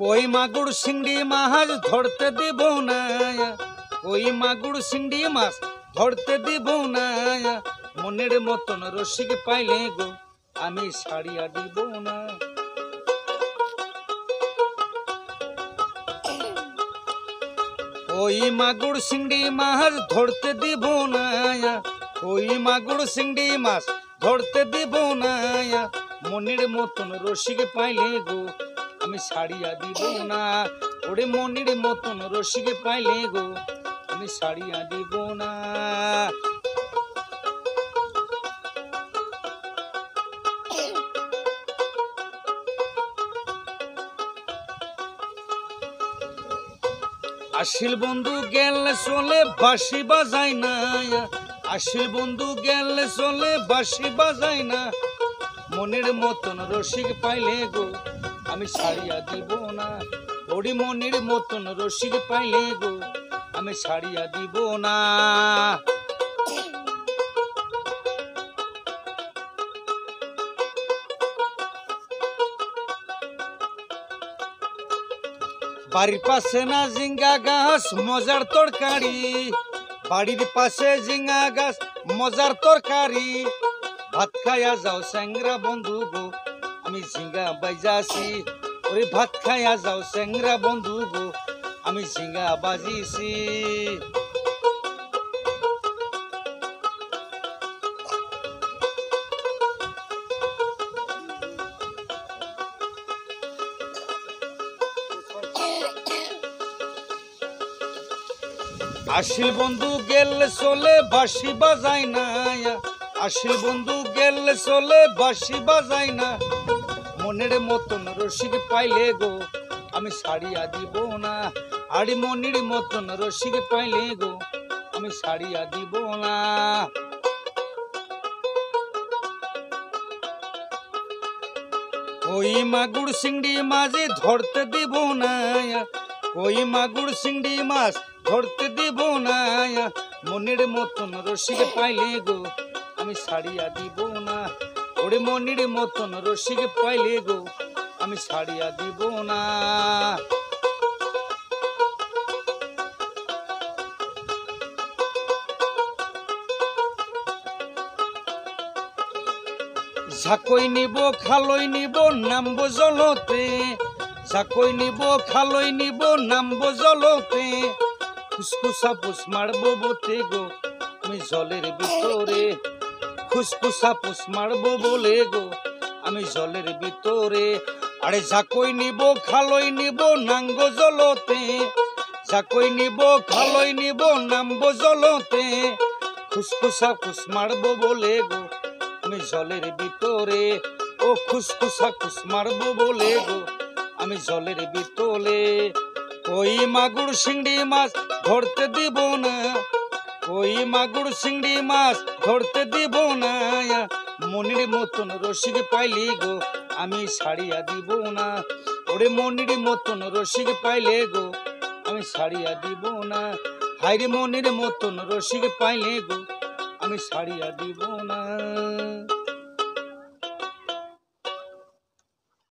কই মাগুর সিংড়ি মাছ ধরতে দিব না কই মাগুর সিংড়ি মাছ ধরতে দিব না মনের মতন রসিক পাইলে গো, আমি ছাড়িয়া দিব না। কই মাগুর সিংড়ি মাছ ধরতে দিব না কই মাগুর সিংড়ি মাছ ধরতে দিব না মনের মতন রসিক পাইলে গো আমি ছাড়িয়া দিব না। ওরে মনের মতন রসিক পাইলে গো, আমি ছাড়িয়া দিব না। আসিল বন্ধু গেলে চলে, বাঁশি বাজাই না। আসিল বন্ধু গেলে চলে, বাঁশি বাজাই না। মনের মতন রসিক পাইলে গো আমি ছাড়িয়া দিব না। ওরি মনের মতন রসিক পাইলে গো, আমি ছাড়িয়া দিব না। বাড়ির পাশে না জিঙ্গা গাছ, মজার তরকারি। বাড়ির পাশে জিঙ্গা গাছ, মজার তরকারি। ভাত খাইয়া যাও স্যাংরা বন্ধু গো আমি ঝিঙ্গা বাজাছি ওরে ভাত খাইয়া যাও স্যাংরা বন্ধু গো আমি ঝিঙ্গা বাজিছি। আসিল বন্ধু গেলে চলে, বাঁশি বাজাই না। আসিল বন্ধু গেলে চলে, বাঁশি বাজাই না। মনের মতন রসিক পাইলে গো, আমি ছাড়িয়া দিব না। আড়ি মনির মতন রসিক পাইলে গো, আমি ছাড়িয়া দিব না। ওই মাগুর সিংড়ি মাঝে ধরতে দিব না ওই মাগুর সিংড়ি মাছ ধরতে দিব না মনের মতন রসিক পাইলে গো, আমি ছাড়িয়া দিব না। ওরে মনির মতন রসিক পাইলে গো, আমি ছাড়িয়া দিব না। ঝাকই নিব, খালই নিব, নামবো জলতে। ঝাকই নিব, খালই নিব, নামবো জলতে। খুসখুসা পুষ মারবো বতে গো, আমি জলের ভিতরে। খুসখুসা পুষ মারবো বলে গো। আমি জলের ভিতরে, আরে ঝাকই নিব, খালই নিব নাঙ্গো জলতে। ঝাকই নিব, খালই নিব, নামবো জলতে। খুসখুসা খুস মারবো বলে গো। আমি জলের ভিতরে, ও খুসখুসা খুস মারবো বলে গো। আমি জলের ভিতরে, কই মাগুর সিংড়ি মাছ ধরতে দিব না। কই মাগুর সিংড়ি মাছ ধরতে দিব না মনির মতন রসিক পাইলি গো, আমি ছাড়িয়া দিব না। ওরে মনির মতন রসিক পাইলে গো, আমি ছাড়িয়া দিব না। হাইরে মনির মতন রসিক পাইলে গো, আমি ছাড়িয়া দিব না।